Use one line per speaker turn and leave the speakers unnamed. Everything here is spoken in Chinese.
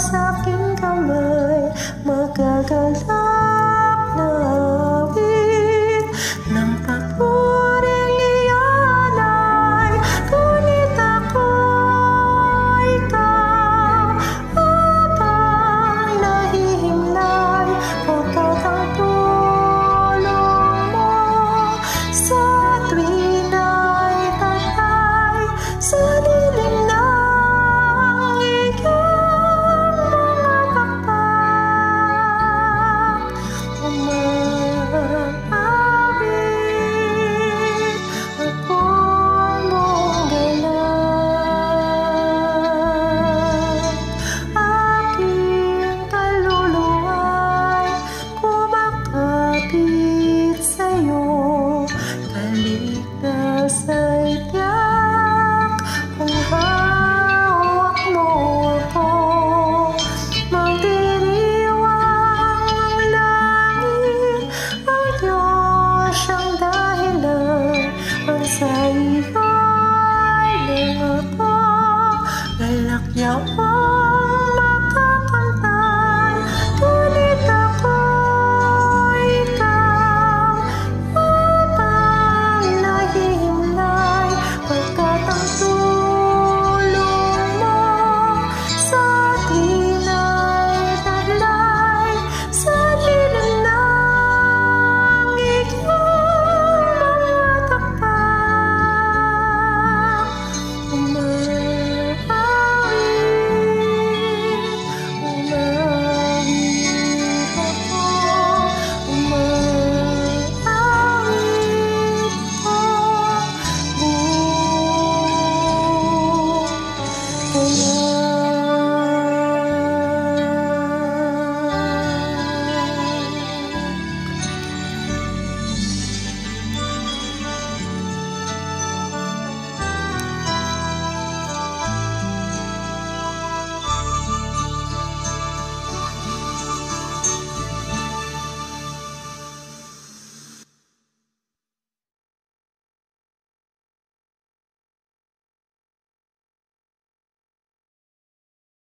yourself 摇晃。